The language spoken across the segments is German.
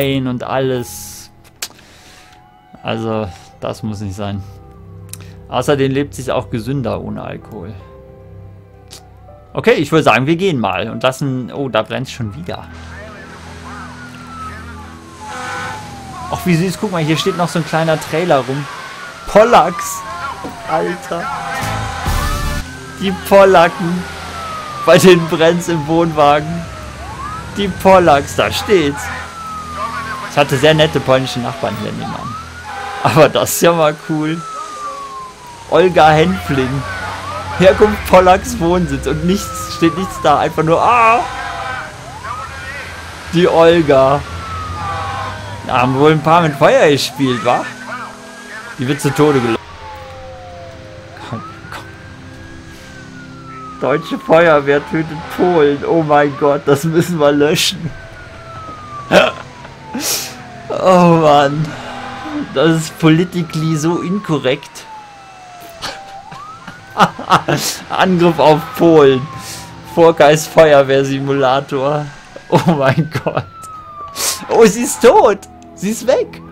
Wein und alles. Also, das muss nicht sein. Außerdem lebt sich auch gesünder ohne Alkohol. Okay, ich würde sagen, wir gehen mal und lassen... Oh, da brennt es schon wieder. Ach, wie süß. Guck mal, hier steht noch so ein kleiner Trailer rum. Pollacks. Alter. Die Pollacken. Bei den Brenns im Wohnwagen. Die Pollacks, da steht's. Ich hatte sehr nette polnische Nachbarn hier nebenan. Aber das ist ja mal cool. Olga Henfling. Herkunft Pollacks Wohnsitz und nichts, steht nichts da. Einfach nur, ah! Die Olga. Da haben wohl ein paar mit Feuer gespielt, wa? Die wird zu Tode gelöscht. Deutsche Feuerwehr tötet Polen. Oh mein Gott, das müssen wir löschen. Oh Mann. Das ist politically so inkorrekt. Angriff auf Polen. Vorgeist Feuerwehr Simulator. Oh mein Gott. Oh, sie ist tot. Sie ist weg.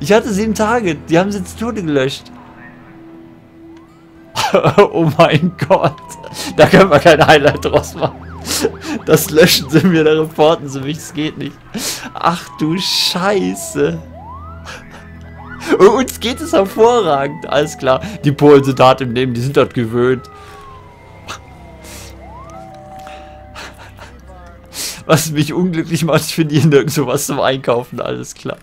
Ich hatte sieben Tage. Die haben sie zu Tode gelöscht. oh mein Gott. Da können wir kein Highlight draus machen. Das löschen sie mir, da reporten sie mich. Es geht nicht. Ach du Scheiße. Uns geht es hervorragend. Alles klar. Die Polen sind hart im Leben. Die sind dort gewöhnt. Was mich unglücklich macht, ich finde hier nirgendwo was zum Einkaufen. Alles klar.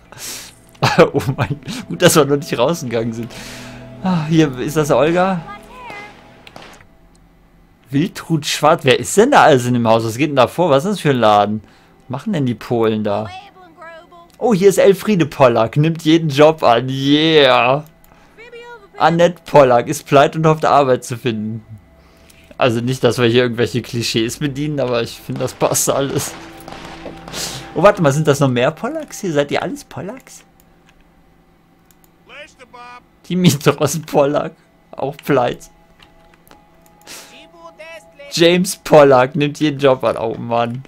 oh mein Gut, dass wir noch nicht rausgegangen sind. Ah, hier ist das Olga. Wildtrud Schwarz. Wer ist denn da alles in dem Haus? Was geht denn da vor? Was ist das für ein Laden? Was machen denn die Polen da? Oh, hier ist Elfriede Pollack. Nimmt jeden Job an. Yeah. Annette Pollack ist pleite und hofft Arbeit zu finden. Also nicht, dass wir hier irgendwelche Klischees bedienen, aber ich finde, das passt alles. Oh, warte mal, sind das noch mehr Pollacks hier? Seid ihr alles Pollacks? Dimitros Pollack. Auch pleite. James Pollack nimmt jeden Job an. Oh Mann.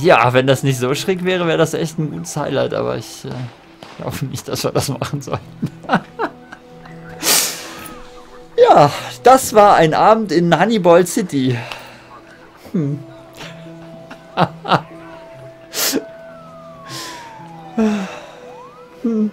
Ja, wenn das nicht so schräg wäre, wäre das echt ein gutes Highlight, aber ich äh, glaube nicht, dass wir das machen sollten. ja, das war ein Abend in Honeyball City. Hm. hm.